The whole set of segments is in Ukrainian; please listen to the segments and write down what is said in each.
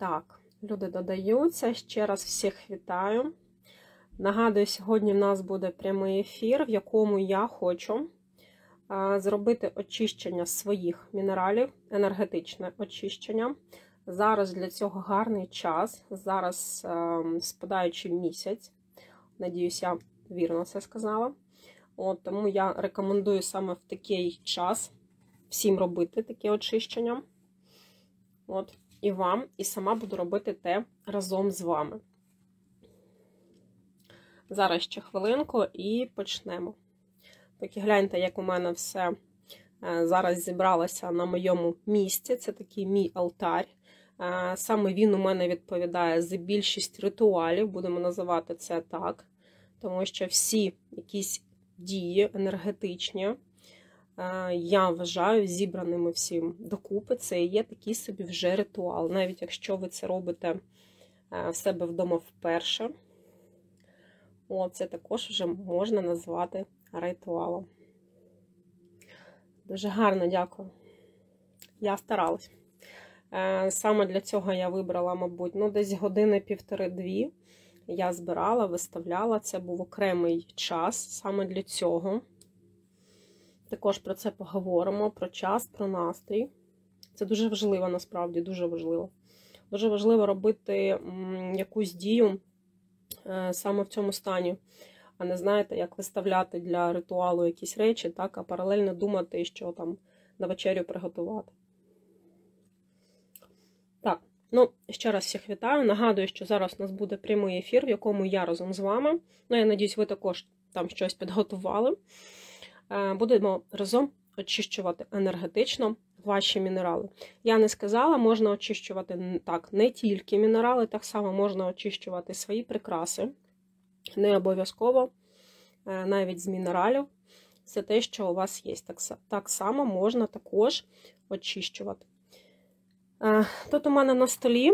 Так, люди додаються. Ще раз всіх вітаю. Нагадую, сьогодні в нас буде прямий ефір, в якому я хочу зробити очищення своїх мінералів, енергетичне очищення. Зараз для цього гарний час. Зараз ем, спадаючий місяць. Надіюсь, я вірно це сказала. От, Тому я рекомендую саме в такий час всім робити таке очищення. От, І вам, і сама буду робити те разом з вами. Зараз ще хвилинку і почнемо. Поки гляньте, як у мене все е, зараз зібралося на моєму місці. Це такий мій алтарь. Е, саме він у мене відповідає за більшість ритуалів, будемо називати це так. Тому що всі якісь дії енергетичні, я вважаю, зібраними всім докупи, це є такий собі вже ритуал. Навіть якщо ви це робите в себе вдома вперше, це також вже можна назвати ритуалом. Дуже гарно дякую. Я старалась. Е, саме для цього я вибрала, мабуть, ну, десь години півтори-дві. Я збирала, виставляла. Це був окремий час саме для цього. Також про це поговоримо: про час, про настрій. Це дуже важливо, насправді, дуже важливо. Дуже важливо робити якусь дію е, саме в цьому стані а не знаєте, як виставляти для ритуалу якісь речі, так, а паралельно думати, що там на вечерю приготувати. Так, ну, ще раз всіх вітаю. Нагадую, що зараз у нас буде прямий ефір, в якому я разом з вами. Ну, я надіюсь, ви також там щось підготували. Е, будемо разом очищувати енергетично ваші мінерали. Я не сказала, можна очищувати так не тільки мінерали, так само можна очищувати свої прикраси. Не обов'язково, е, навіть з мінералів, це те, що у вас є. Так, само можна також очищувати. Е, тут у мене на столі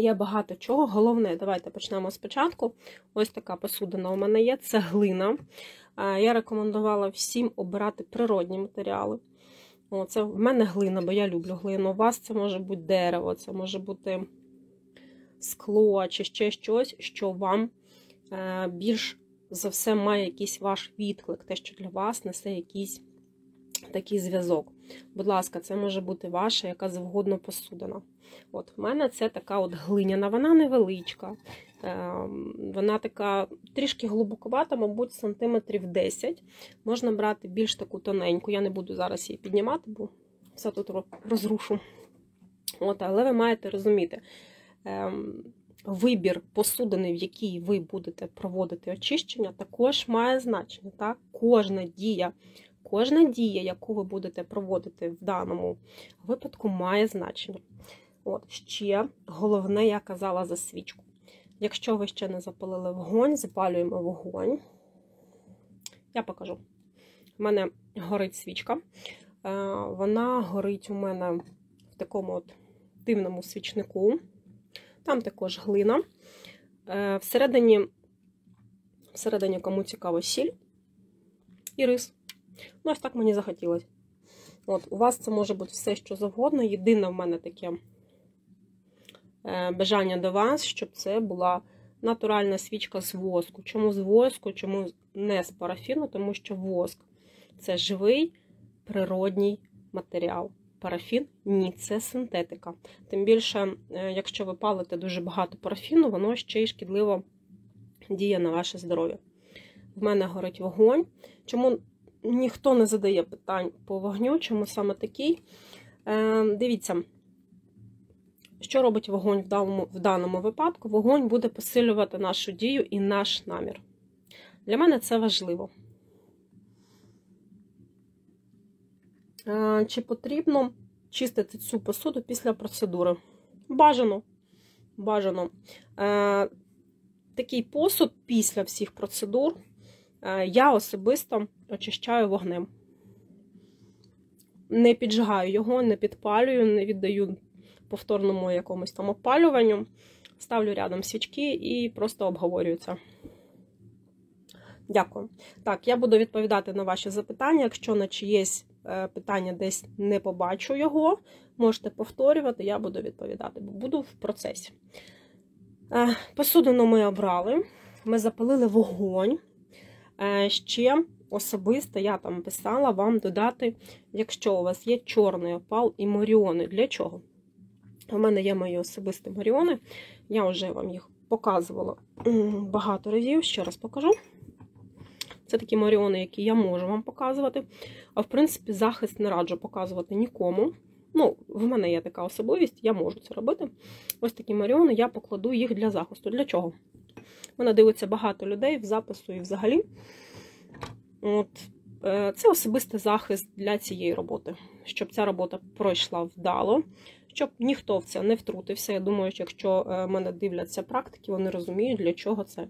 є багато чого. Головне, давайте почнемо спочатку. Ось така посудина у мене є, це глина. Е, я рекомендувала всім обирати природні матеріали. О, це в мене глина, бо я люблю глину. У вас це може бути дерево, це може бути скло чи ще щось, що вам е, більш за все має якийсь ваш відклик, те, що для вас несе якийсь такий зв'язок. Будь ласка, це може бути ваша яка завгодно посудина. От, В мене це така от глиняна, вона невеличка. Е, вона така трішки глибоковата, мабуть, сантиметрів 10. Можна брати більш таку тоненьку. Я не буду зараз її піднімати, бо все тут розрушу. От, Але ви маєте розуміти, Ем, вибір посудини, в якій ви будете проводити очищення, також має значення. Так? Кожна дія, кожна дія, яку ви будете проводити в даному випадку, має значення. От, Ще головне, я казала за свічку. Якщо ви ще не запалили вогонь, запалюємо вогонь. Я покажу. У мене горить свічка. Е, вона горить у мене в такому от дивному свічнику. Там також глина. Е, всередині, всередині кому цікаво, сіль і рис. Ну, ось так мені захотілося. От, У вас це може бути все, що завгодно. Єдине в мене таке е, бажання до вас, щоб це була натуральна свічка з воску. Чому з воску, чому не з парафіну? Тому що воск це живий природній матеріал парафін ні, це синтетика. Тим більше, е, якщо ви палите дуже багато парафіну, воно ще й шкідливо діє на ваше здоров'я. В мене горить вогонь. Чому ніхто не задає питань по вогню, чому саме такий? Е, Дивіться, що робить вогонь в даному, в даному випадку? Вогонь буде посилювати нашу дію і наш намір. Для мене це важливо. Е, чи потрібно чистити цю посуду після процедури? Бажано. Бажано. Е, такий посуд після всіх процедур я особисто очищаю вогнем. Не піджигаю його, не підпалюю, не віддаю повторному якомусь там опалюванню. Ставлю рядом свічки і просто обговорюю це. Дякую. Так, я буду відповідати на ваші запитання. Якщо на чиєсь Е, питання десь не побачу його, можете повторювати, я буду відповідати, бо буду в процесі. Е, посудину ми обрали, ми запалили вогонь. Е, ще особисто я там писала вам додати, якщо у вас є чорний опал і моріони. Для чого? У мене є мої особисті моріони, я вже вам їх показувала багато разів, ще раз покажу. Це такі маріони, які я можу вам показувати. А в принципі, захист не раджу показувати нікому. Ну, в мене є така особливість, я можу це робити. Ось такі маріони, я покладу їх для захисту. Для чого? Мене дивиться багато людей в запису і взагалі. От, е, Це особистий захист для цієї роботи, щоб ця робота пройшла вдало, щоб ніхто в це не втрутився. Я думаю, що якщо е, мене дивляться практики, вони розуміють, для чого це.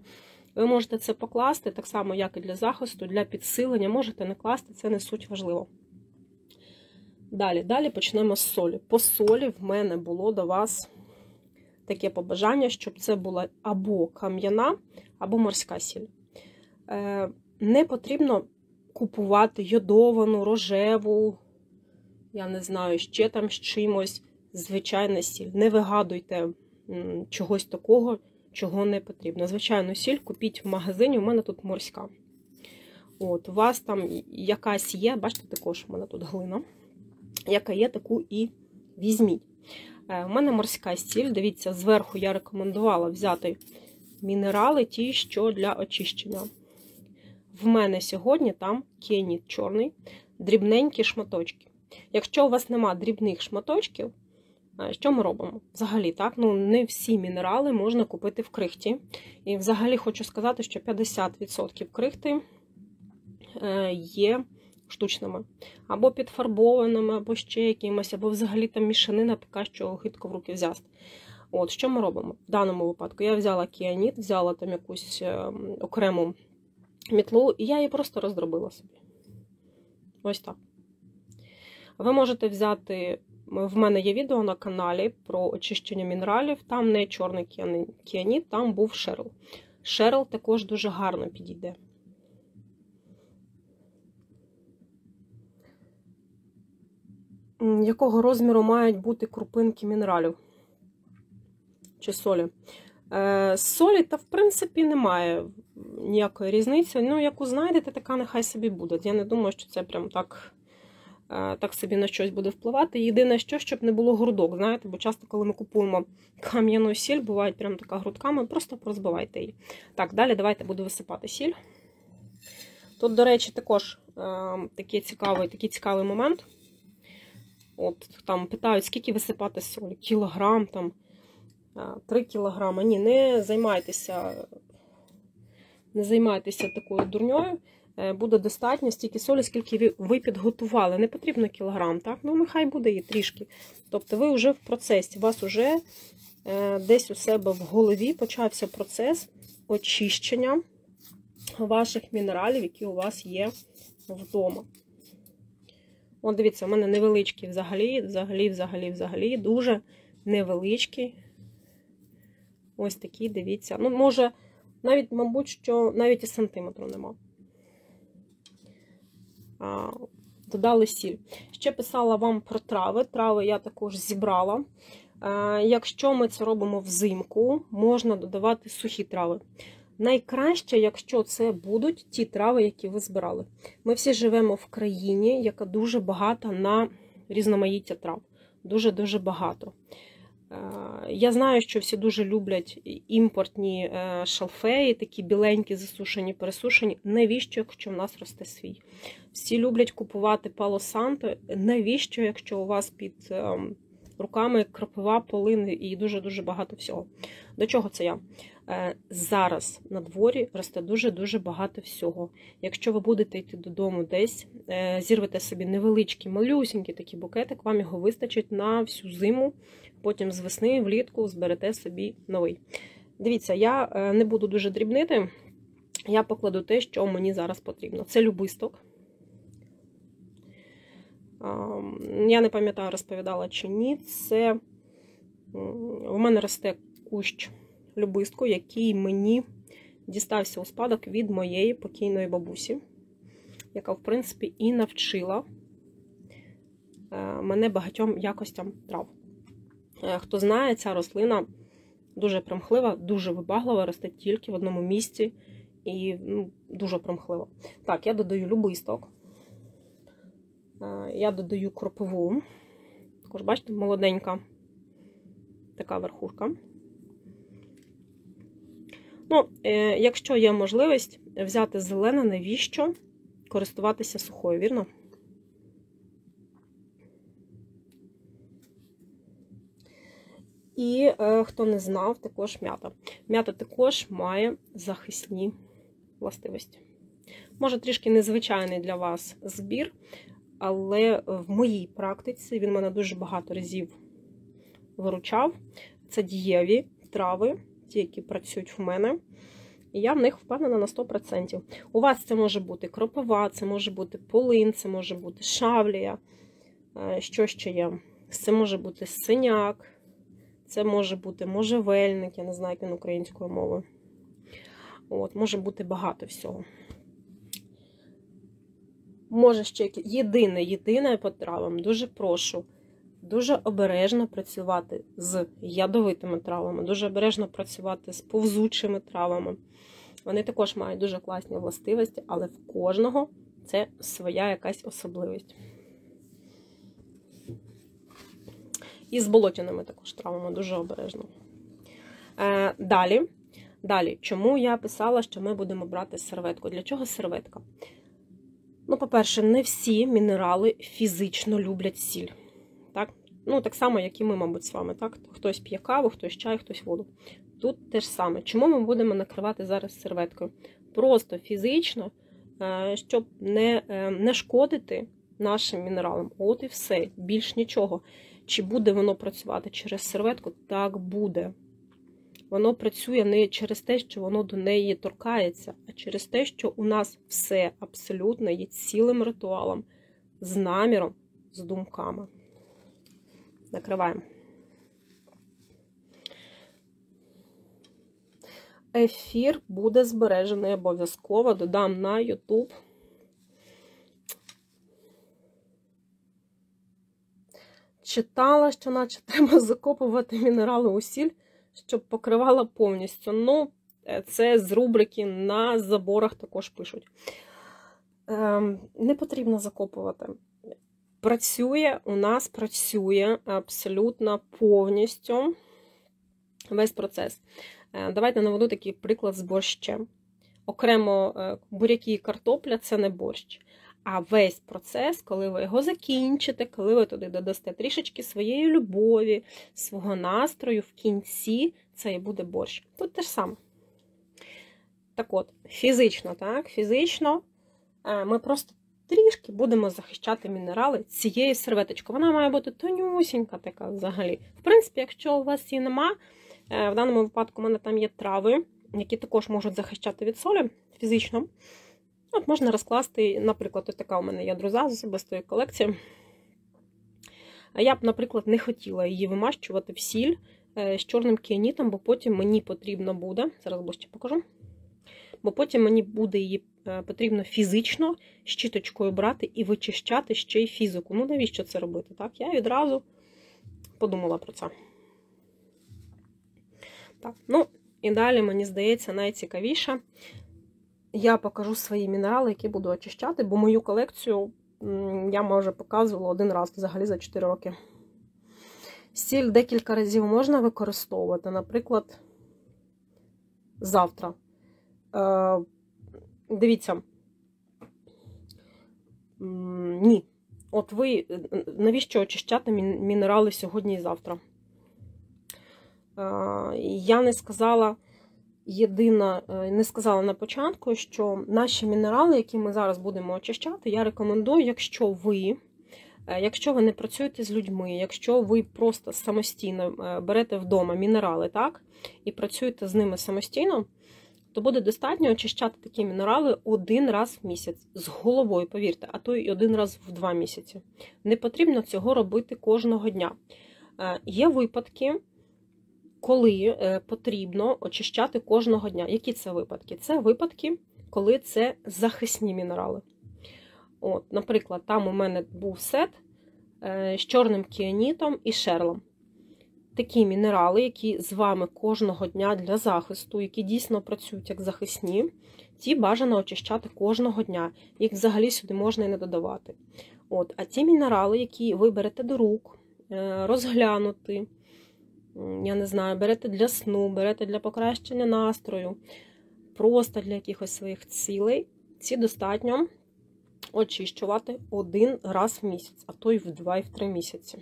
Ви можете це покласти, так само, як і для захисту, для підсилення. Можете не класти, це не суть важливо. Далі, далі почнемо з солі. По солі в мене було до вас таке побажання, щоб це була або кам'яна, або морська сіль. Е, Не потрібно купувати йодовану, рожеву, я не знаю, ще там з чимось, звичайна сіль. Не вигадуйте чогось такого, чого не потрібно. Звичайну сіль купіть в магазині, у мене тут морська. От, У вас там якась є, бачите, також у мене тут глина, яка є, таку і візьміть. Е, у мене морська сіль, дивіться, зверху я рекомендувала взяти мінерали, ті, що для очищення. В мене сьогодні там кеніт чорний, дрібненькі шматочки. Якщо у вас нема дрібних шматочків, що ми робимо? Взагалі, так, ну не всі мінерали можна купити в крихті. І взагалі хочу сказати, що 50% крихти е, є штучними, або підфарбованими, або ще якимось, або взагалі там мішанина така, що гидко в руки взяти. От, Що ми робимо? В даному випадку я взяла кіаніт, взяла там якусь е, окрему мітлу, і я її просто роздробила собі. Ось так. Ви можете взяти в мене є відео на каналі про очищення мінералів. Там не чорний кіаніт, там був шерл. Шерл також дуже гарно підійде. Якого розміру мають бути крупинки мінералів чи солі? Е, солі, та, в принципі, немає ніякої різниці. Ну, яку знайдете, така нехай собі буде. Я не думаю, що це прям так Е, так собі на щось буде впливати. Єдине, що, щоб не було грудок, знаєте, бо часто, коли ми купуємо кам'яну сіль, буває прям така грудками, просто розбивайте її. Так, далі давайте буду висипати сіль. Тут, до речі, також е, такий цікавий такий цікавий момент. От Там питають, скільки висипати солі? Кілограм, там, 3 е, кілограми. Ні, не займайтеся, не займайтеся такою дурньою. Е, буде достатньо стільки солі, скільки ви підготували. Не потрібно кілограм, так? Ну, нехай буде і трішки. Тобто, ви вже в процесі, у вас вже е, десь у себе в голові почався процес очищення ваших мінералів, які у вас є вдома. От, дивіться, у мене невеличкі взагалі, взагалі, взагалі, взагалі, дуже невеличкі. Ось такі, дивіться. Ну, може, навіть, мабуть, що навіть і сантиметру нема додали сіль. Ще писала вам про трави. Трави я також зібрала. Якщо ми це робимо взимку, можна додавати сухі трави. Найкраще, якщо це будуть ті трави, які ви збирали. Ми всі живемо в країні, яка дуже багата на різноманіття трав. Дуже-дуже багато. Е, я знаю, що всі дуже люблять імпортні е, шалфеї, такі біленькі, засушені, пересушені. Навіщо, якщо в нас росте свій? Всі люблять купувати пало-санто. Навіщо, якщо у вас під ем, руками кропива, полини і дуже-дуже багато всього? До чого це я? Е, зараз на дворі росте дуже-дуже багато всього. Якщо ви будете йти додому десь, зірвете собі невеличкий, малюсінький такий букетик, вам його вистачить на всю зиму потім з весни влітку зберете собі новий. Дивіться, я е, не буду дуже дрібнити, я покладу те, що мені зараз потрібно. Це любисток. Я не пам'ятаю, розповідала чи ні. Це у мене росте кущ любистку, який мені дістався у спадок від моєї покійної бабусі, яка, в принципі, і навчила мене багатьом якостям трав. Хто знає, ця рослина дуже примхлива, дуже вибаглива, росте тільки в одному місці і ну, дуже примхлива. Так, я додаю любий сток. Я додаю кропиву. Також, бачите, молоденька така верхушка. Ну, е, якщо є можливість взяти зелене, навіщо користуватися сухою, вірно? І е, хто не знав, також м'ята. М'ята також має захисні властивості. Може, трішки незвичайний для вас збір, але в моїй практиці він мене дуже багато разів виручав. Це дієві трави, ті, які працюють в мене. І я в них впевнена на 100%. У вас це може бути кропива, це може бути полин, це може бути шавлія. Е, що ще є? Це може бути синяк, це може бути можжевельник, я не знаю, як він українською мовою. От, Може бути багато всього. Може ще єдине, єдине по травам, дуже прошу. Дуже обережно працювати з ядовитими травами, дуже обережно працювати з повзучими травами. Вони також мають дуже класні властивості, але в кожного це своя якась особливість. І з болотяними також травами дуже обережно. Е, Далі, далі, чому я писала, що ми будемо брати серветку? Для чого серветка? Ну, по-перше, не всі мінерали фізично люблять сіль. Так Ну, так само, як і ми, мабуть, з вами. Так? Хтось п'є каву, хтось чай, хтось воду. Тут те ж саме. Чому ми будемо накривати зараз серветкою? Просто фізично, е, щоб не, е, не шкодити нашим мінералам. От і все, більш нічого. Чи буде воно працювати через серветку? Так буде. Воно працює не через те, що воно до неї торкається, а через те, що у нас все абсолютно є цілим ритуалом, з наміром, з думками. Накриваємо. Ефір буде збережений обов'язково, додам на YouTube. Читала, що наче треба закопувати мінерали у сіль, щоб покривала повністю. Ну, е, це з рубрики на заборах також пишуть. Ем, Не потрібно закопувати. Працює, у нас працює абсолютно повністю весь процес. Е, давайте наведу такий приклад з борщем. Окремо е, буряки і картопля це не борщ. А весь процес, коли ви його закінчите, коли ви туди додасте трішечки своєї любові, свого настрою, в кінці це і буде борщ. Тут те ж саме. Так от, фізично, так, фізично е, ми просто трішки будемо захищати мінерали цією серветочкою. Вона має бути тонюсінька така взагалі. В принципі, якщо у вас її нема, е, в даному випадку у мене там є трави, які також можуть захищати від солі фізично. От Можна розкласти, наприклад, ось така у мене є друза з особистої колекції. Я б, наприклад, не хотіла її вимащувати в сіль е, з чорним кіанітом, бо потім мені потрібно буде, зараз ближче покажу, бо потім мені буде її е, потрібно фізично щіточкою брати і вичищати ще й фізику. Ну, навіщо це робити? Так, Я відразу подумала про це. Так, ну, і далі, мені здається, найцікавіше я покажу свої мінерали, які буду очищати, бо мою колекцію я може показувала один раз взагалі за 4 роки. Сіль декілька разів можна використовувати, наприклад, завтра. Е, Дивіться. Ні. От ви навіщо очищати мінерали сьогодні і завтра? Е, я не сказала єдина, е, не сказала на початку, що наші мінерали, які ми зараз будемо очищати, я рекомендую, якщо ви. Е, якщо ви не працюєте з людьми, якщо ви просто самостійно е, берете вдома мінерали, так, і працюєте з ними самостійно, то буде достатньо очищати такі мінерали один раз в місяць з головою, повірте, а то й один раз в два місяці. Не потрібно цього робити кожного дня. Є випадки, коли е, потрібно очищати кожного дня. Які це випадки? Це випадки, коли це захисні мінерали. От, Наприклад, там у мене був сет з чорним кіанітом і шерлом. Такі мінерали, які з вами кожного дня для захисту, які дійсно працюють як захисні, ті бажано очищати кожного дня. Їх взагалі сюди можна і не додавати. От, А ті мінерали, які ви берете до рук, е, розглянути, я не знаю, берете для сну, берете для покращення настрою, просто для якихось своїх цілей, ці достатньо очищувати один раз в місяць, а то й в два і в три місяці.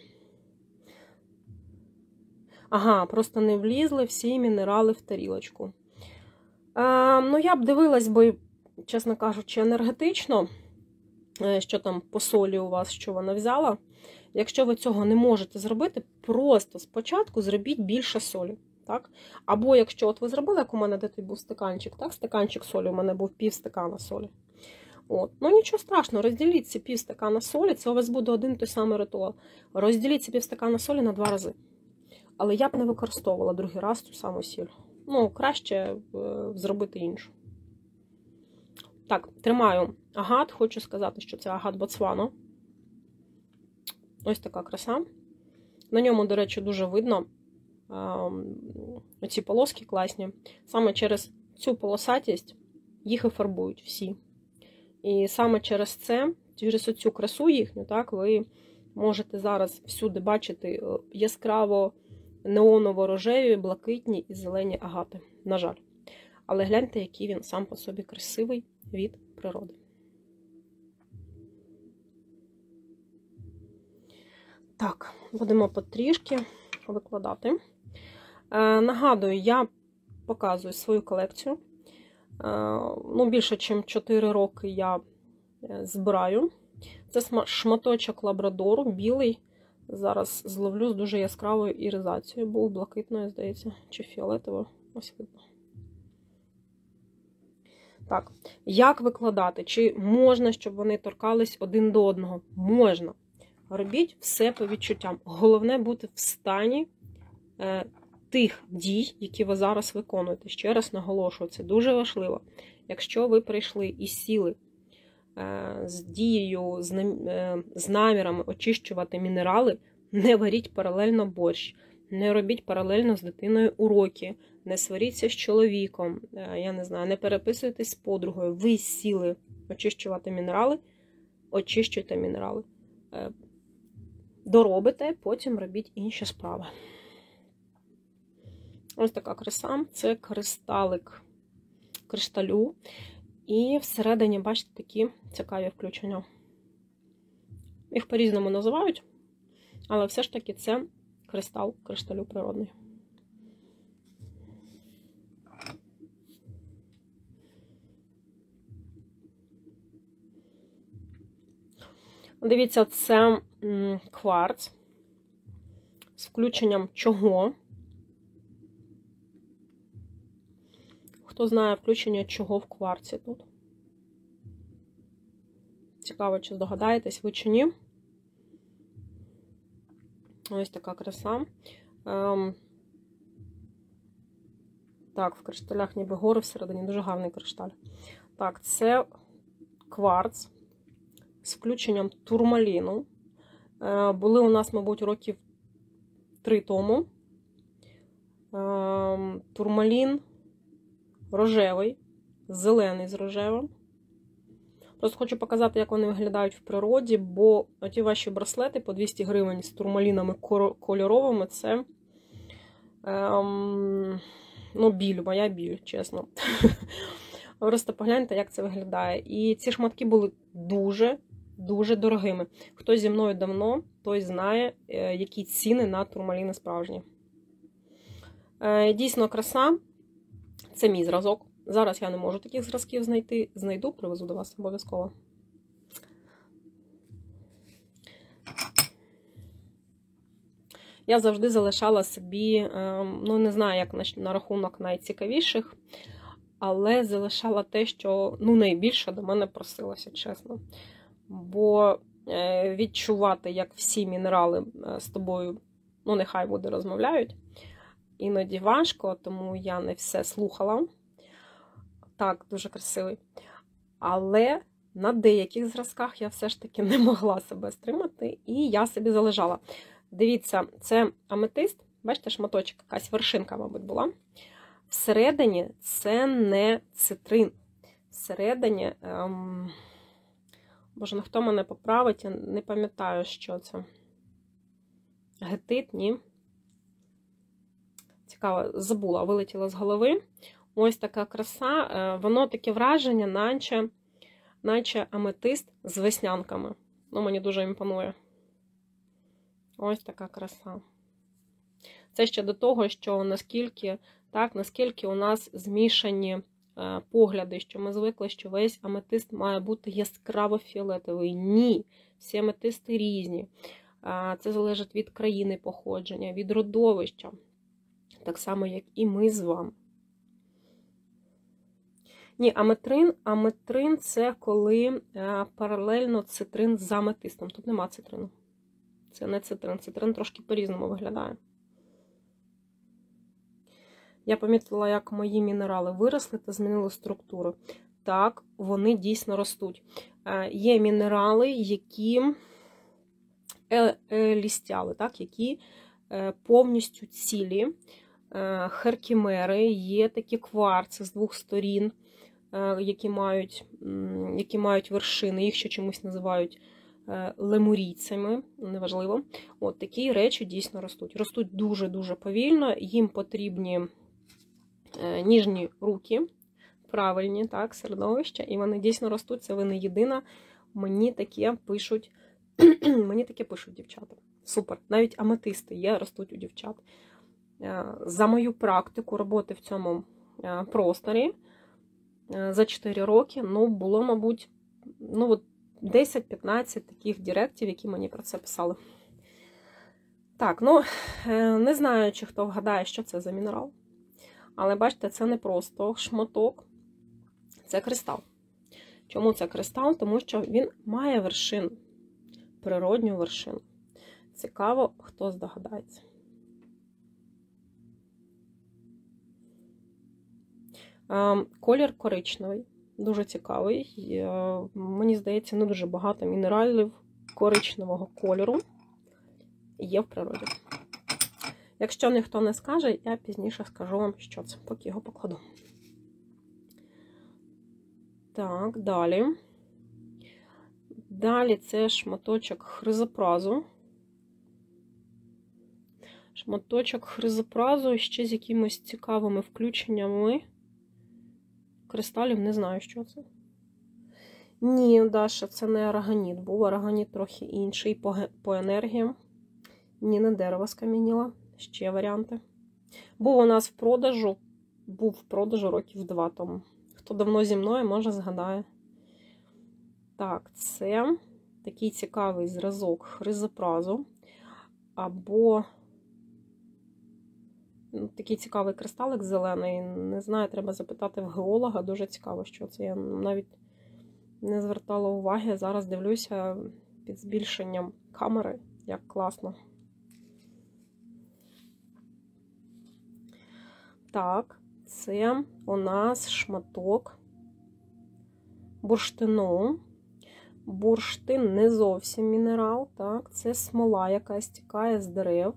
Ага, просто не влізли всі мінерали в тарілочку. Е, ну, я б дивилась би, чесно кажучи, енергетично, е, що там по солі у вас, що вона взяла. Якщо ви цього не можете зробити, просто спочатку зробіть більше солі. Так? Або якщо от ви зробили, як у мене де був стаканчик, так? стаканчик солі, у мене був пів стакана солі. От. Ну нічого страшного, розділіть ці пів стакана солі, це у вас буде один той самий ритуал. Розділіть ці пів стакана солі на два рази. Але я б не використовувала другий раз ту саму сіль. Ну, краще е, зробити іншу. Так, тримаю агат. Хочу сказати, що це агат Боцвано. Ось така краса. На ньому, до речі, дуже видно оці полоски класні. Саме через цю полосатість їх і фарбують всі. І саме через це, через цю красу їхню, так, ви можете зараз всюди бачити е, яскраво неоново-рожеві, блакитні і зелені агати. На жаль. Але гляньте, який він сам по собі красивий від природи. Так, будемо потрішки викладати. Е, нагадую, я показую свою колекцію. Е, ну, Більше, ніж 4 роки я е, збираю. Це шматочок лабрадору, білий. Зараз зловлю з дуже яскравою іризацією. Був блакитною, здається, чи фіолетовою. Ось видно. Так, як викладати? Чи можна, щоб вони торкались один до одного? Можна. Робіть все по відчуттям. Головне бути в стані е, тих дій, які ви зараз виконуєте. Ще раз наголошую, це дуже важливо. Якщо ви прийшли і сіли е, з дією, з, е, з намірами очищувати мінерали, не варіть паралельно борщ, не робіть паралельно з дитиною уроки, не сваріться з чоловіком, я не знаю, не переписуйтесь з подругою. Ви сіли очищувати мінерали, очищуйте мінерали. Доробите, потім робіть інші справи. Ось така краса це кристалик кришталю. І всередині, бачите, такі цікаві включення. Їх по-різному називають, але все ж таки це кристал кришталю природний. Дивіться, це кварц з включенням чого. Хто знає включення чого в кварці тут? Цікаво, чи здогадаєтесь ви чи ні. Ось така краса. Ем... Так, в кришталях ніби гори всередині, дуже гарний кришталь. Так, це кварц з включенням турмаліну. Е, були у нас, мабуть, років три тому. Ем, турмалін рожевий, зелений з рожевим. Просто хочу показати, як вони виглядають в природі, бо оті ваші браслети по 200 гривень з турмалінами кольоровими це ем, ну, біль, моя біль, чесно. Просто погляньте, як це виглядає. І ці шматки були дуже дуже дорогими. Хто зі мною давно, той знає, е, які ціни на турмаліни справжні. Е, дійсно, краса це мій зразок. Зараз я не можу таких зразків знайти. Знайду, привезу до вас обов'язково. Я завжди залишала собі, ем, ну, не знаю, як на рахунок найцікавіших, але залишала те, що ну, найбільше до мене просилося, чесно бо е, відчувати, як всі мінерали е, з тобою, ну, нехай буде розмовляють. Іноді важко, тому я не все слухала. Так, дуже красивий. Але на деяких зразках я все ж таки не могла себе стримати, і я собі залежала. Дивіться, це аметист, бачите, шматочок, якась вершинка, мабуть, була. Всередині це не цитрин. Всередині, ем... боже, ну хто мене поправить, я не пам'ятаю, що це. Гетит, ні. Цікаво, забула, вилетіла з голови. Ось така краса, е, воно таке враження, наче наче аметист з веснянками. Ну, мені дуже імпонує. Ось така краса. Це ще до того, що наскільки так, наскільки у нас змішані погляди, що ми звикли, що весь аметист має бути яскраво фіолетовий. Ні, всі аметисти різні. Е, це залежить від країни походження, від родовища. Так само, як і ми з вами. Ні, аметрин аметрин це коли е, паралельно цитрин з аметистом. Тут нема цитрину. Це не цитрин. Цитрин трошки по-різному виглядає. Я помітила, як мої мінерали виросли та змінили структуру. Так, вони дійсно ростуть. Е, є мінерали, які е, лістяли, так, які повністю цілі. Херкімери, є такі кварци з двох сторін. Е, які мають які мають вершини, їх ще чомусь називають е, лемурійцями, неважливо. От Такі речі дійсно ростуть. Ростуть дуже-дуже повільно, їм потрібні е, ніжні руки, правильні так, середовища, і вони дійсно ростуть. Це ви не єдина. Мені таке пишуть, мені таке пишуть дівчата. Супер. Навіть аметисти є, ростуть у дівчат. За мою практику роботи в цьому просторі. Е, за 4 роки, ну, було, мабуть, ну, 10-15 таких директів, які мені про це писали. Так, ну, е, не знаю, чи хто вгадає, що це за мінерал. Але бачите, це не просто шматок, це кристал. Чому це кристал? Тому що він має вершину, природню вершину. Цікаво, хто здогадається. Колір коричневий, дуже цікавий. Мені здається, не дуже багато мінералів коричневого кольору є в природі. Якщо ніхто не скаже, я пізніше скажу вам, що це, поки його покладу. Так, далі. Далі це шматочок хризопразу. Шматочок хризопразу ще з якимись цікавими включеннями кристалів, не знаю, що це. Ні, Даша, це не араганіт. Був араганіт трохи інший по по енергіям. Ні, не дерево скам'яніла. Ще варіанти. Був у нас в продажу, був в продажу років два тому. Хто давно зі мною, може згадає. Так, це такий цікавий зразок хризопразу. Або Ну, такий цікавий кристалик зелений. Не знаю, треба запитати в геолога. Дуже цікаво, що це. Я навіть не звертала уваги. Зараз дивлюся під збільшенням камери, як класно. Так, це у нас шматок бурштину. Бурштин не зовсім мінерал, так, це смола, яка стікає з дерев,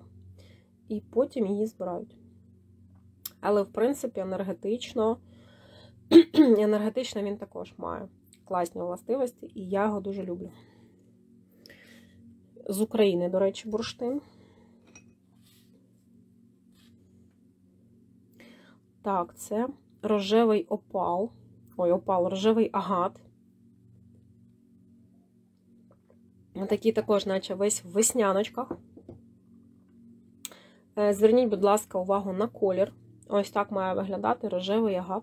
і потім її збирають. Але, в принципі, енергетично, енергетично він також має класні властивості, і я його дуже люблю. З України, до речі, бурштин. Так, це рожевий опал. Ой, опал, рожевий агат. Такий також, наче весь в весняночках. Е, зверніть, будь ласка, увагу на колір. Ось так має виглядати рожевий агат.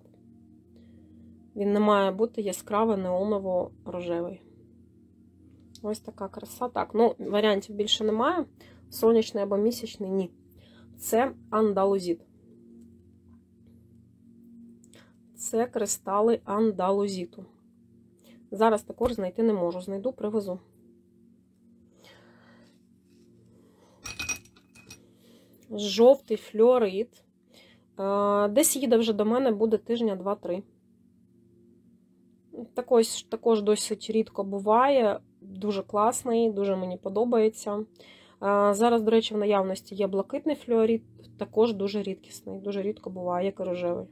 Він не має бути яскраво неоново рожевий. Ось така краса. Так, ну, варіантів більше немає. Сонячний або місячний ні. Це андалузіт. Це кристали андалузіту. Зараз також знайти не можу. Знайду, привезу. Жовтий флюорит. Десь їде вже до мене буде тижня 2-3. також, також досить рідко буває. Дуже класний, дуже мені подобається. Зараз, до речі, в наявності є блакитний флюорит, також дуже рідкісний, дуже рідко буває, як і рожевий.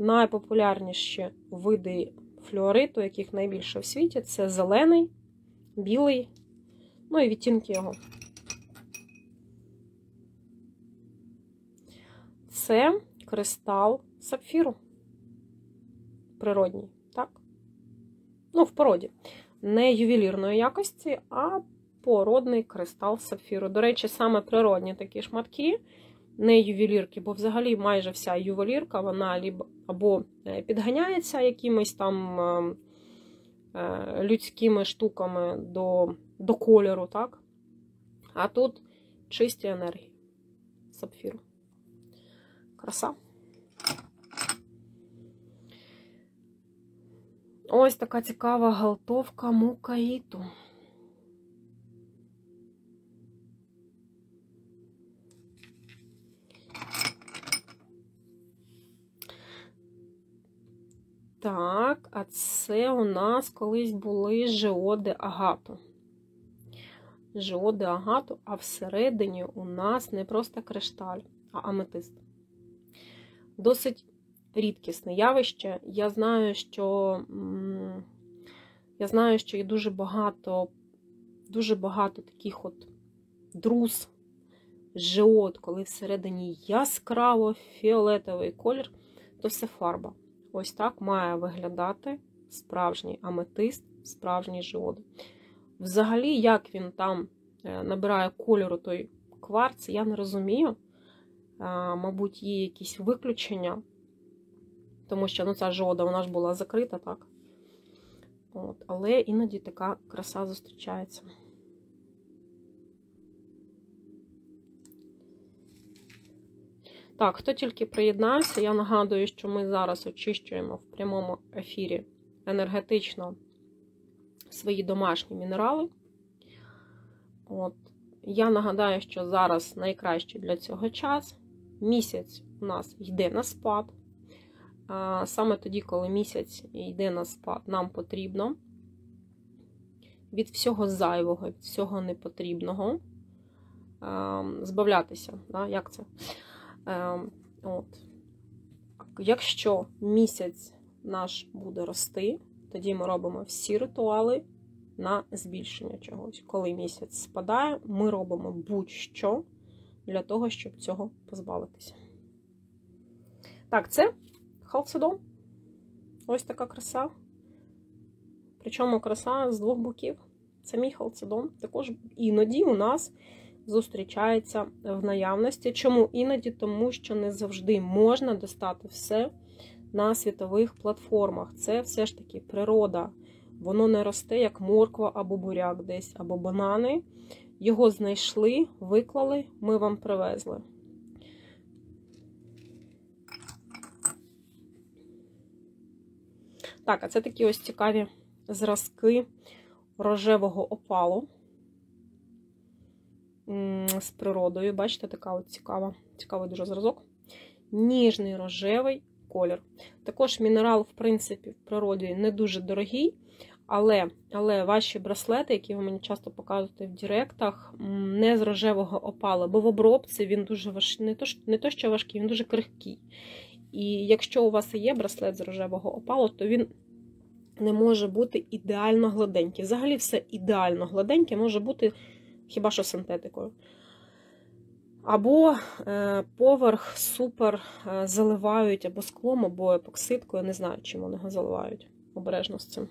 Найпопулярніші види флюориту, яких найбільше в світі, це зелений, білий, ну і відтінки його. Це кристал сапфіру. Природній, так? Ну, в породі. Не ювелірної якості, а породний кристал сапфіру. До речі, саме природні такі шматки, не ювелірки, бо взагалі майже вся ювелірка, вона або е, підганяється якимись там е, е, людськими штуками до до кольору, так? А тут чисті енергії сапфіру. Краса. Ось така цікава галтовка мукаїту. Так, а це у нас колись були жеоди агату. Жеоди агату, а всередині у нас не просто кришталь, а аметист. Досить рідкісне явище. Я знаю, що я знаю, що є дуже багато дуже багато таких от друз, жеод, коли всередині яскраво фіолетовий колір, то все фарба. Ось так має виглядати справжній аметист, справжній жеод. Взагалі, як він там е, набирає кольору той кварц, я не розумію. Мабуть, є якісь виключення, тому що ну, ця жода вона ж була закрита, так? От, Але іноді така краса зустрічається. Так, хто тільки приєднався, я нагадую, що ми зараз очищуємо в прямому ефірі енергетично свої домашні мінерали. От. Я нагадаю, що зараз найкращий для цього час. Місяць у нас йде на спад. Саме тоді, коли місяць йде на спад, нам потрібно від всього зайвого, від всього непотрібного збавлятися. Як це? Ем, от. Якщо місяць наш буде рости, тоді ми робимо всі ритуали на збільшення чогось. Коли місяць спадає, ми робимо будь-що для того, щоб цього позбавитися. Так, це халцедон. Ось така краса. Причому краса з двох боків. Це мій халцедон. Також іноді у нас зустрічається в наявності. Чому іноді? Тому що не завжди можна достати все на світових платформах. Це все ж таки природа. Воно не росте, як морква або буряк десь, або банани. Його знайшли, виклали, ми вам привезли. Так, а це такі ось цікаві зразки рожевого опалу з природою. Бачите, така от цікава, цікавий дуже зразок. Ніжний рожевий колір. Також мінерал, в принципі, в природі не дуже дорогий, але але ваші браслети, які ви мені часто показуєте в Директах, не з рожевого опалу, бо в обробці він дуже важ... не то, не то, що важкий, він дуже крихкий. І якщо у вас є браслет з рожевого опалу, то він не може бути ідеально гладенький. Взагалі, все ідеально гладеньке може бути хіба що синтетикою. Або е, поверх супер е, заливають або склом, або епоксидкою. Я не знаю, чим вони його заливають обережно з цим.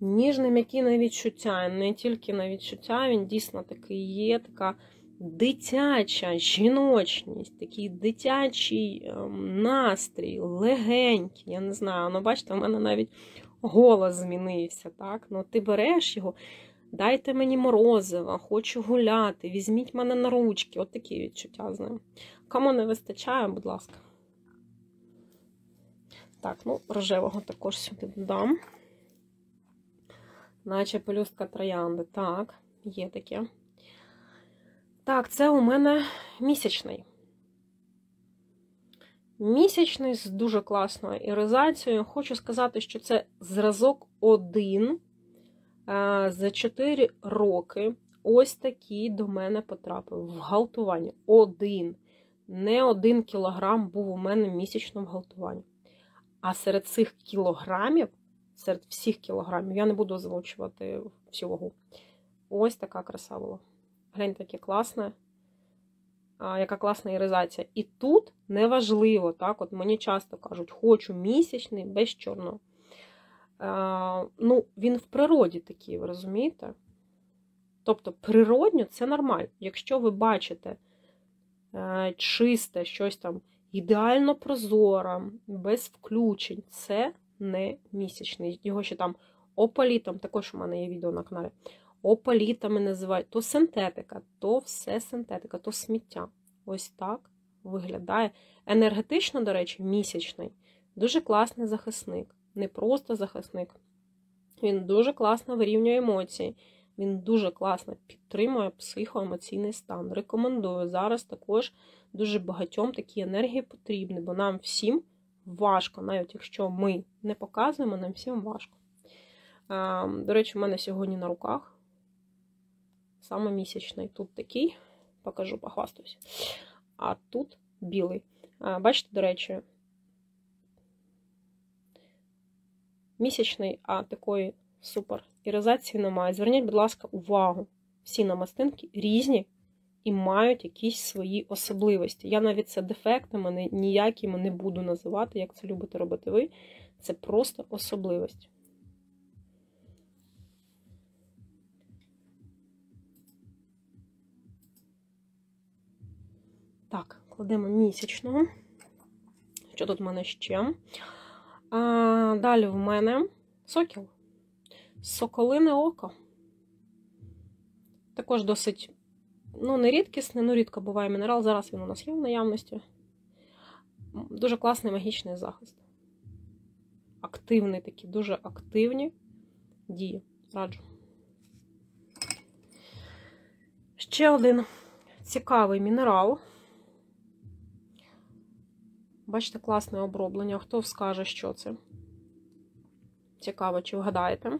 Ніжний м'який на відчуття, не тільки на відчуття, він дійсно такий є, така дитяча жіночність, такий дитячий ем, настрій, легенький. Я не знаю, ну бачите, у мене навіть голос змінився. так? Ну, Ти береш його, Дайте мені морозива, хочу гуляти, візьміть мене на ручки. От такі відчуття з ним. Кому не вистачає, будь ласка. Так, ну, рожевого також сюди додам. Наче пелюстка троянди. Так, є таке. Так, це у мене місячний. Місячний з дуже класною іризацією. Хочу сказати, що це зразок один за 4 роки. Ось такий до мене потрапив в галтуванні. Один. Не один кілограм був у мене місячно в галтуванні. А серед цих кілограмів, серед всіх кілограмів, я не буду озвучувати всю вагу. Ось така краса була. Гляньте, яке класне яка класна іризація. І тут неважливо, так, от мені часто кажуть, хочу місячний без чорного. А, ну, Він в природі такий, ви розумієте? Тобто, природньо це нормально. Якщо ви бачите е, чисте, щось там ідеально прозоре, без включень, це не місячний. Його ще там опалітом, також у мене є відео на каналі опалітами називають, то синтетика, то все синтетика, то сміття. Ось так виглядає. Енергетично, до речі, місячний. Дуже класний захисник. Не просто захисник. Він дуже класно вирівнює емоції. Він дуже класно підтримує психоемоційний стан. Рекомендую. Зараз також дуже багатьом такі енергії потрібні, бо нам всім важко, навіть якщо ми не показуємо, нам всім важко. До речі, у мене сьогодні на руках саме місячний. Тут такий, покажу, похвастаюсь. А тут білий. Бачите, до речі, місячний, а такої супер іризації немає. Зверніть, будь ласка, увагу. Всі намастинки різні і мають якісь свої особливості. Я навіть це дефектами ніякими не буду називати, як це любите робити ви. Це просто особливості. Так, кладемо місячного. Що тут в мене ще? А, Далі в мене сокіл. Соколине око. Також досить, ну, не рідкісне, ну, рідко буває мінерал. Зараз він у нас є в наявності. Дуже класний магічний захист. Активний такий, дуже активні дії. Раджу. Ще один цікавий мінерал. Бачите, класне оброблення. Хто скаже, що це? Цікаво, чи вгадаєте.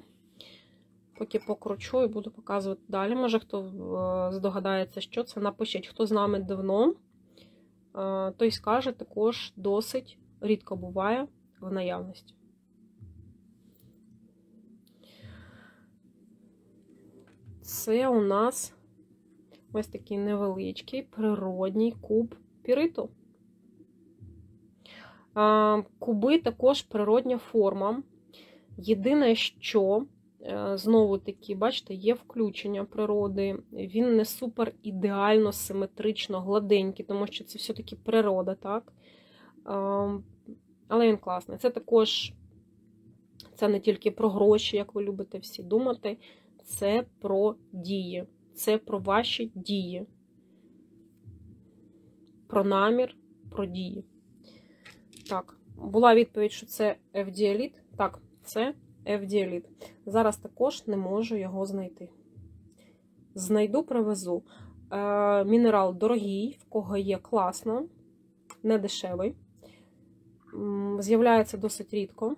Поки покручу і буду показувати далі. Може, хто е, здогадається, що це. Напишіть, хто з нами давно, е, той скаже, також досить рідко буває в наявності. Це у нас ось такий невеличкий природній куб піриту. Куби також природня форма. Єдине, що, е, знову таки, бачите, є включення природи, він не супер ідеально, симетрично, гладенький, тому що це все-таки природа, так? Але він класний. Це також це не тільки про гроші, як ви любите всі думати, це про дії, це про ваші дії, про намір, про дії. Так, була відповідь, що це FD Так, це FD Зараз також не можу його знайти. Знайду, привезу. Е, Мінерал дорогий, в кого є класно, не дешевий. З'являється досить рідко.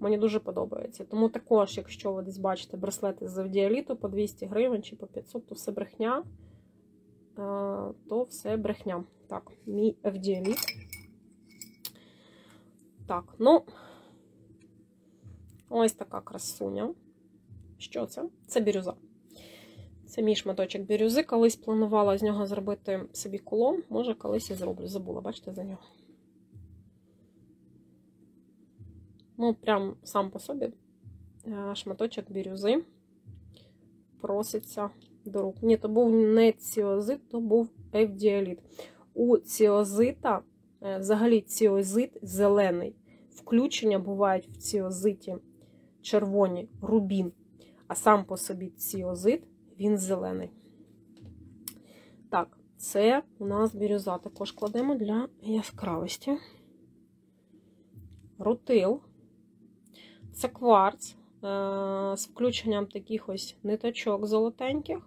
Мені дуже подобається. Тому також, якщо ви десь бачите браслети з авдіаліту по 200 гривень чи по 500, то все брехня, е, то все брехня. Так, мій авдіаліт. Так, ну, ось така красуня. Що це? Це бірюза. Це мій шматочок бірюзи. Колись планувала з нього зробити собі кулон. Може, колись і зроблю. Забула, бачите, за нього. Ну, прям сам по собі е, шматочок бірюзи проситься до рук. Ні, то був не ціозит, то був евдіаліт. У ціозита взагалі ціозит зелений. Включення бувають в ціозиті червоні рубін, а сам по собі ціозит, він зелений. Так, це у нас бірюза також кладемо для яскравості. Рутил. Це кварц е, з включенням таких ось ниточок золотеньких.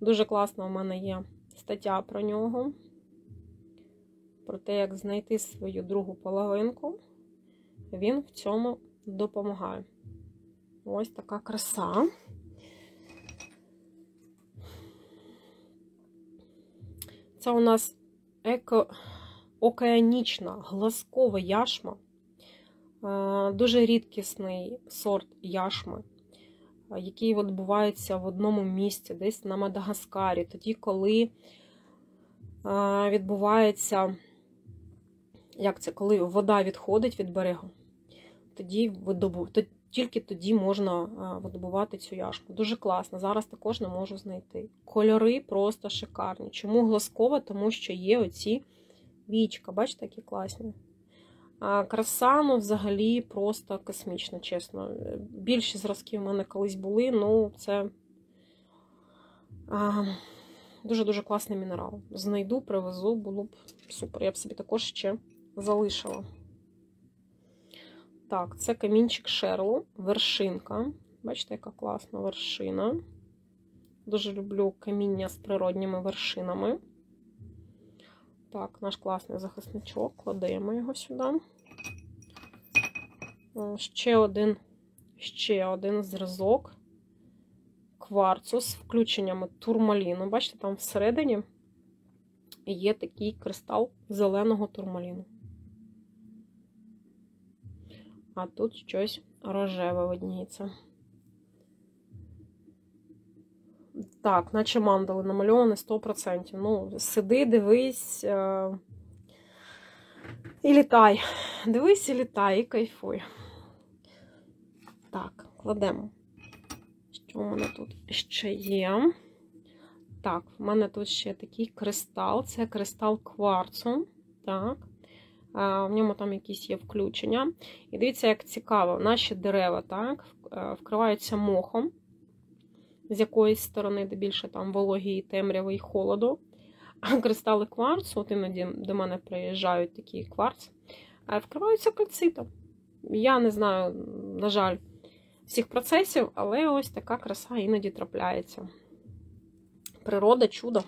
Дуже класно у мене є стаття про нього про те, як знайти свою другу половинку, він в цьому допомагає. Ось така краса. Це у нас еко океанічна глазкова яшма, е, дуже рідкісний сорт яшми, який відбувається в одному місці, десь на Мадагаскарі, тоді, коли е, відбувається, як це, коли вода відходить від берегу, тоді видобу, тільки тоді можна видобувати цю яшку. Дуже класно. Зараз також не можу знайти. Кольори просто шикарні. Чому глазкова? Тому що є оці вічка, бачите, які класні. А краса, ну, взагалі, просто космічна, чесно. Більші зразки в мене колись були, ну, це дуже-дуже класний мінерал. Знайду, привезу, було б супер. Я б собі також ще залишила. Так, це камінчик Шерлу, вершинка. Бачите, яка класна вершина. Дуже люблю каміння з природніми вершинами. Так, наш класний захисничок, кладемо його сюди. Ще один ще один зразок кварцу з включеннями турмаліну. Бачите, там всередині є такий кристал зеленого турмаліну. А тут щось рожеве видніється. Так, наче мандали намальовані 100%. Ну, сиди, дивись е і літай. Дивись і літай, і кайфуй. Так, кладемо. Що в мене тут ще є? Так, в мене тут ще такий кристал. Це кристал кварцу. Так. В ньому там якісь є включення. І дивіться, як цікаво, наші дерева так, е, вкриваються мохом з якоїсь сторони, де більше там вологі, темряви і холоду. А кристали кварцу, от іноді до мене приїжджають такі кварц, вкриваються кальцитом. Я не знаю, на жаль, всіх процесів, але ось така краса іноді трапляється. Природа, чудо.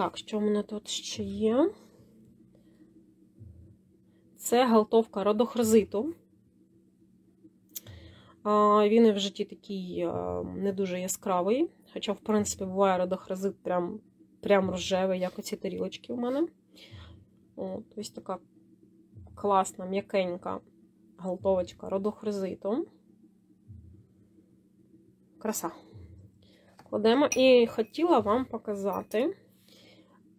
Так, що в мене тут ще є? Це галтовка родохрозиту. Він в житті такий не дуже яскравий. Хоча, в принципі, буває родохрозит прям прям рожевий, як оці тарілочки у мене. От, Ось така класна, м'якенька галтовочка родохрозиту. Краса. Кладемо. І хотіла вам показати.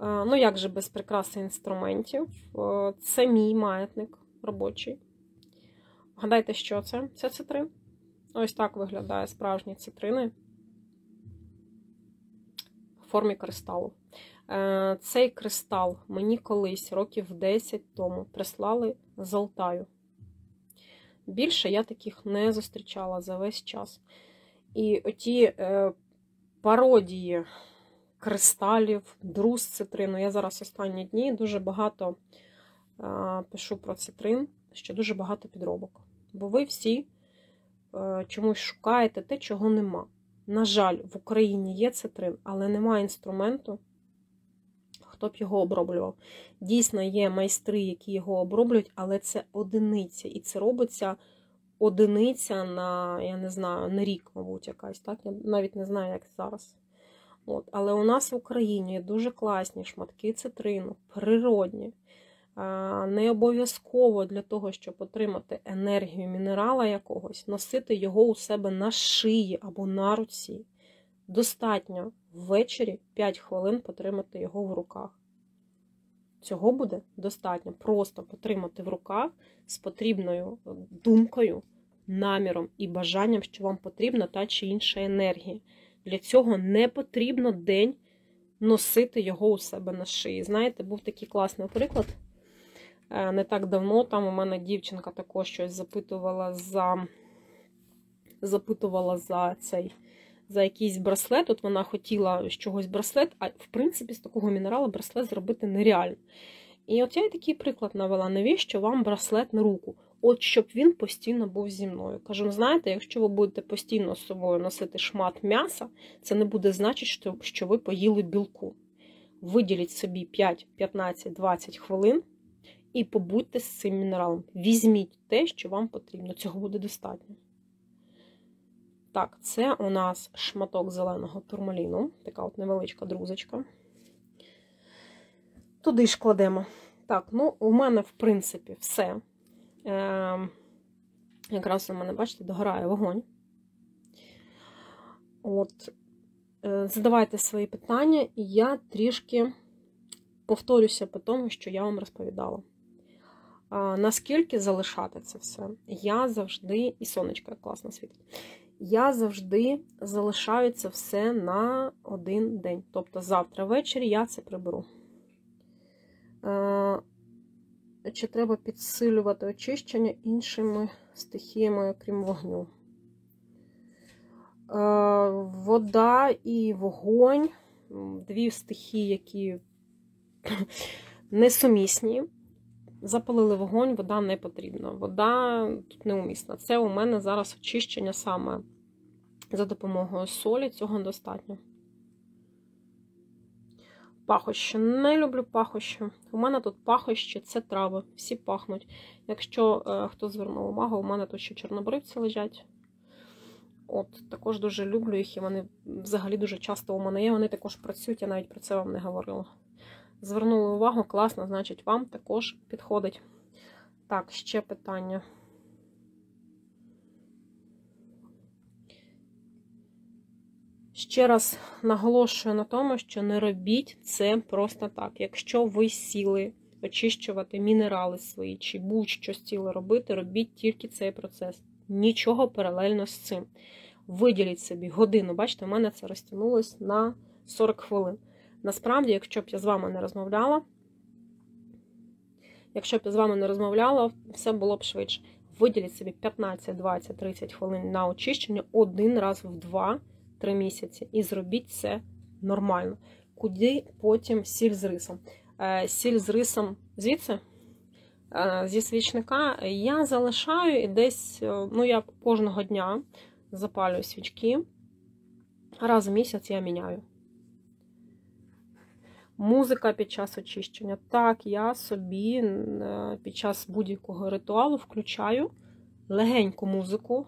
Ну, як же без прикраси інструментів. Це мій маятник робочий. Гадайте, що це? Це цитрин. Ось так виглядає справжні цитрини в формі кристалу. Е, цей кристал мені колись, років 10 тому, прислали з Алтаю. Більше я таких не зустрічала за весь час. І оті е, пародії кристалів, друз цитрину. Я зараз останні дні дуже багато пишу про цитрин, що дуже багато підробок. Бо ви всі е, чомусь шукаєте те, чого нема. На жаль, в Україні є цитрин, але немає інструменту, хто б його оброблював. Дійсно, є майстри, які його оброблюють, але це одиниця. І це робиться одиниця на, я не знаю, на рік, мабуть, якась. так? Я навіть не знаю, як зараз. От. Але у нас в Україні дуже класні шматки цитрину, природні. Не обов'язково для того, щоб отримати енергію мінерала якогось, носити його у себе на шиї або на руці. Достатньо ввечері 5 хвилин потримати його в руках. Цього буде достатньо просто потримати в руках з потрібною думкою, наміром і бажанням, що вам потрібна та чи інша енергія. Для цього не потрібно день носити його у себе на шиї. Знаєте, був такий класний приклад. Е, не так давно там у мене дівчинка також щось запитувала за запитувала за цей за якийсь браслет. От вона хотіла з чогось браслет, а в принципі, з такого мінералу браслет зробити нереально. І от я і такий приклад навела, навіщо вам браслет на руку? От щоб він постійно був зі мною. Кажу, знаєте, якщо ви будете постійно з собою носити шмат м'яса, це не буде значити, що ви поїли білку. виділіть собі 5, 15, 20 хвилин і побудьте з цим мінералом. Візьміть те, що вам потрібно. Цього буде достатньо. Так, це у нас шматок зеленого турмаліну, така от невеличка друзочка. Туди ж кладемо. Так, ну, у мене, в принципі, все. Е, Якраз у мене, бачите, догорає вогонь. От, е, задавайте свої питання, і я трішки повторюся по тому, що я вам розповідала. А, наскільки залишати це все? Я завжди, і сонечко як класно світить. Я завжди залишаю це все на один день. Тобто завтра ввечері я це приберу. Е, чи треба підсилювати очищення іншими стихіями, окрім вогню? Е, вода і вогонь дві стихії, які несумісні. Запалили вогонь, вода не потрібна. Вода тут неумісна. Це у мене зараз очищення саме за допомогою солі, цього достатньо. Пахощі. Не люблю пахощі. У мене тут пахощі це трави, всі пахнуть. Якщо е, хто звернув увагу, у мене тут ще чорнобривці лежать. От, Також дуже люблю їх, і вони взагалі дуже часто у мене є. Вони також працюють, я навіть про це вам не говорила. Звернули увагу, класно, значить, вам також підходить. Так, ще питання. Ще раз наголошую на тому, що не робіть це просто так. Якщо ви сіли очищувати мінерали свої, чи будь-що сіли робити, робіть тільки цей процес. Нічого паралельно з цим. Виділіть собі годину. Бачите, у мене це розтягнулось на 40 хвилин. Насправді, якщо б я з вами не розмовляла, якщо б я з вами не розмовляла, все було б швидше. Виділіть собі 15, 20, 30 хвилин на очищення один раз в 2-3 місяці. І зробіть це нормально. Куди потім сіль з рисом? Е, сіль з рисом звідси, е, зі свічника, я залишаю і десь, е, ну, я кожного дня запалюю свічки. Раз в місяць я міняю. Музика під час очищення. Так, я собі під час будь-якого ритуалу включаю легеньку музику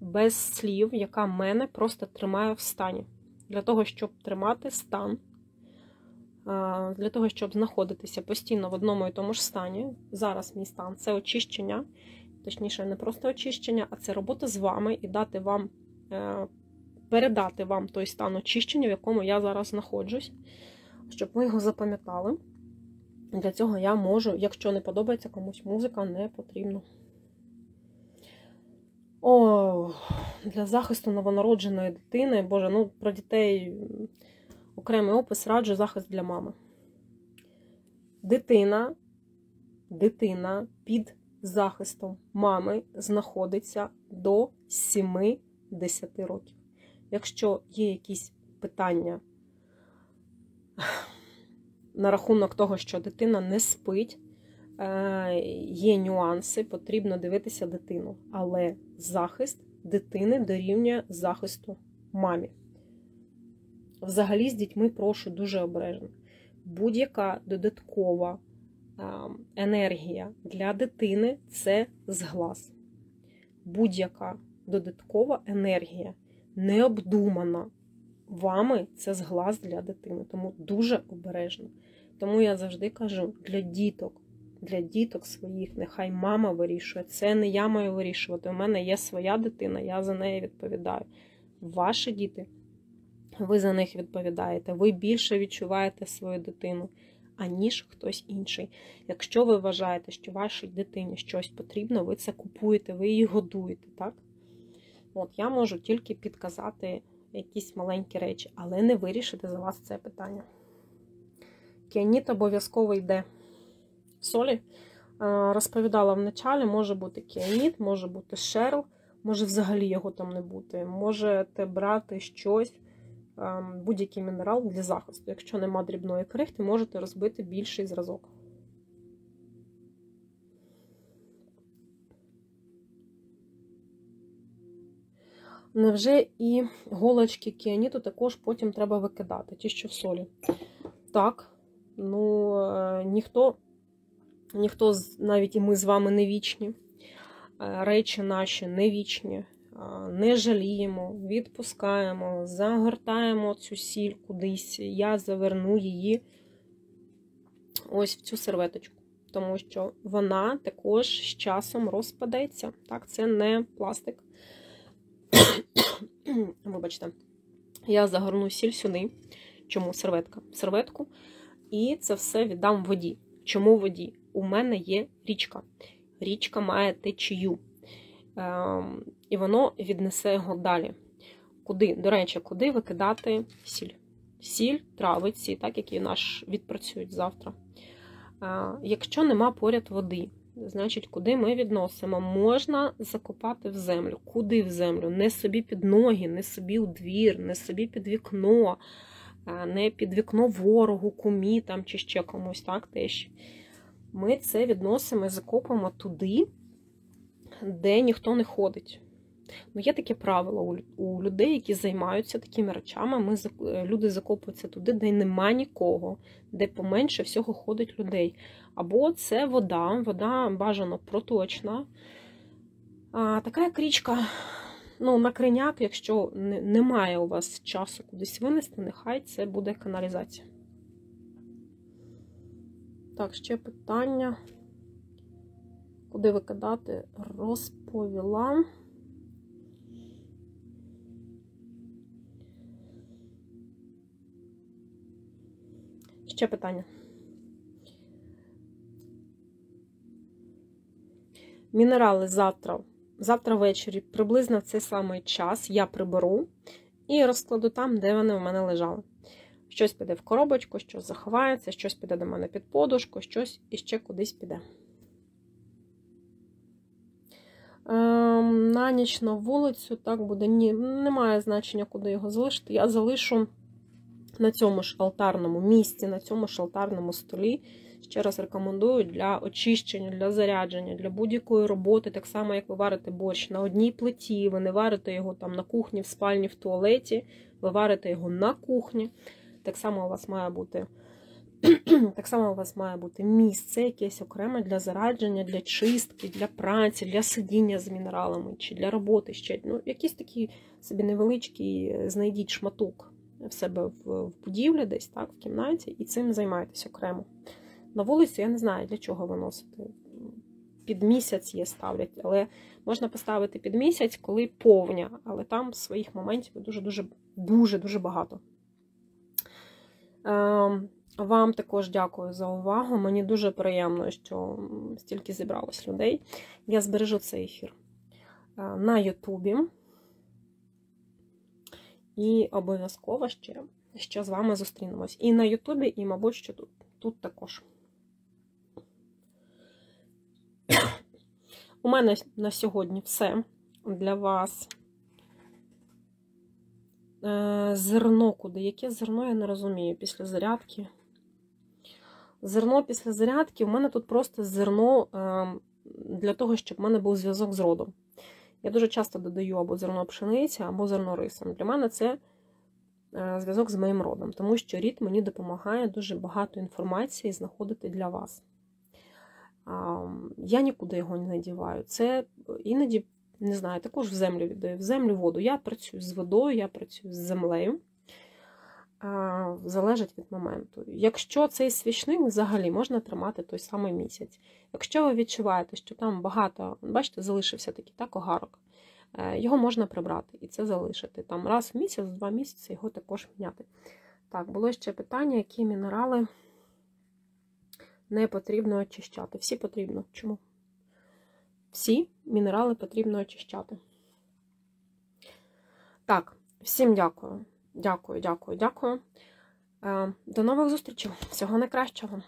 без слів, яка мене просто тримає в стані. Для того, щоб тримати стан, для того, щоб знаходитися постійно в одному і тому ж стані. Зараз мій стан це очищення, точніше, не просто очищення, а це робота з вами і дати вам, е, передати вам той стан очищення, в якому я зараз знаходжусь щоб ви його запам'ятали. Для цього я можу, якщо не подобається комусь музика, не потрібно. О, для захисту новонародженої дитини, боже, ну про дітей окремий опис раджу захист для мами. Дитина, дитина під захистом мами знаходиться до 7-10 років. Якщо є якісь питання на рахунок того, що дитина не спить, є нюанси, потрібно дивитися дитину. Але захист дитини дорівнює захисту мамі. Взагалі, з дітьми прошу дуже обережно. Будь-яка додаткова е, енергія для дитини це зглаз. Будь-яка додаткова енергія необдумана вами це зглаз для дитини. Тому дуже обережно. Тому я завжди кажу: для діток, для діток своїх, нехай мама вирішує. Це не я маю вирішувати. У мене є своя дитина, я за неї відповідаю. Ваші діти, ви за них відповідаєте, ви більше відчуваєте свою дитину, аніж хтось інший. Якщо ви вважаєте, що вашій дитині щось потрібно, ви це купуєте, ви її годуєте, так? От я можу тільки підказати якісь маленькі речі, але не вирішити за вас це питання. Кіаніт обов'язково йде солі. Е, розповідала в началі, може бути кіаніт, може бути шерл, може взагалі його там не бути. Можете брати щось, ем, будь-який мінерал для захисту. Якщо нема дрібної крихти, можете розбити більший зразок. Невже і голочки кіаніту також потім треба викидати, ті, що в солі? Так, ну е, ніхто, ніхто навіть і ми з вами не вічні. Е, речі наші не вічні, не жаліємо, відпускаємо, загортаємо цю сіль кудись. Я заверну її ось в цю серветочку. Тому що вона також з часом розпадеться. Так, це не пластик. Вибачте, я загорну сіль сюди. Чому серветка? Серветку. І це все віддам воді. Чому воді? У мене є річка. Річка має течію. Ем, і воно віднесе його далі. Куди, до речі, куди викидати сіль? Сіль, травиці, так, які наш відпрацюють завтра. Е, якщо нема поряд води, значить, куди ми відносимо? Можна закопати в землю. Куди в землю? Не собі під ноги, не собі у двір, не собі під вікно, е, не під вікно ворогу, кумі там, чи ще комусь, так теж. Ми це відносимо і закопуємо туди, де ніхто не ходить. Ну, Є таке правило у людей, які займаються такими речами. Ми, Люди закопуються туди, де нема нікого, де поменше всього ходить людей. Або це вода, вода бажано проточна. А, Така як річка, ну, на криняк, якщо немає у вас часу кудись винести, нехай це буде каналізація. Так, ще питання. Куди викидати? Розповіла. Ще питання. Мінерали завтра, завтра ввечері, приблизно в цей самий час я приберу і розкладу там, де вони у мене лежали. Щось піде в коробочку, щось заховається, щось піде до мене під подушку, щось іще кудись піде. Ем, на ніч на вулицю, так буде. Ні, немає значення, куди його залишити. Я залишу на цьому ж алтарному місці, на цьому ж алтарному столі. Ще раз рекомендую для очищення, для зарядження, для будь-якої роботи, так само, як ви варите борщ на одній плиті, ви не варите його там на кухні, в спальні, в туалеті, ви варите його на кухні. Так само у вас має бути так само у вас має бути місце якесь окреме для зарадження, для чистки, для праці, для сидіння з мінералами чи для роботи ще. Ну, Якийсь такий собі невеличкий, знайдіть шматок в себе в будівлі, десь так, в кімнаті, і цим займайтесь окремо. На вулицю я не знаю, для чого виносити. Під місяць є ставлять, але можна поставити під місяць, коли повня, але там своїх моментів дуже-дуже дуже дуже багато. Ем, вам також дякую за увагу. Мені дуже приємно, що стільки зібралось людей. Я збережу цей ефір е, на Ютубі. І обов'язково ще, ще з вами зустрінемось. І на Ютубі, і, мабуть, що тут, тут також. У мене на сьогодні все для вас. Е, зерно куди? Яке зерно, я не розумію, після зарядки. Зерно після зарядки у мене тут просто зерно ем, для того, щоб в мене був зв'язок з родом. Я дуже часто додаю або зерно пшениці, або зерно рисом. Для мене це е, зв'язок з моїм родом, тому що рід мені допомагає дуже багато інформації знаходити для вас. Я нікуди його не надіваю. Це іноді, не знаю, також в землю віддаю, в землю воду. Я працюю з водою, я працюю з землею. Залежить від моменту. Якщо цей свічник взагалі можна тримати той самий місяць. Якщо ви відчуваєте, що там багато, бачите, залишився такий так, огарок, е, його можна прибрати і це залишити. Там раз в місяць, два місяці його також міняти. Так, було ще питання, які мінерали не потрібно очищати. Всі потрібно. Чому? Всі мінерали потрібно очищати. Так, всім дякую. Дякую, дякую, дякую. Е, до нових зустрічей. Всього найкращого.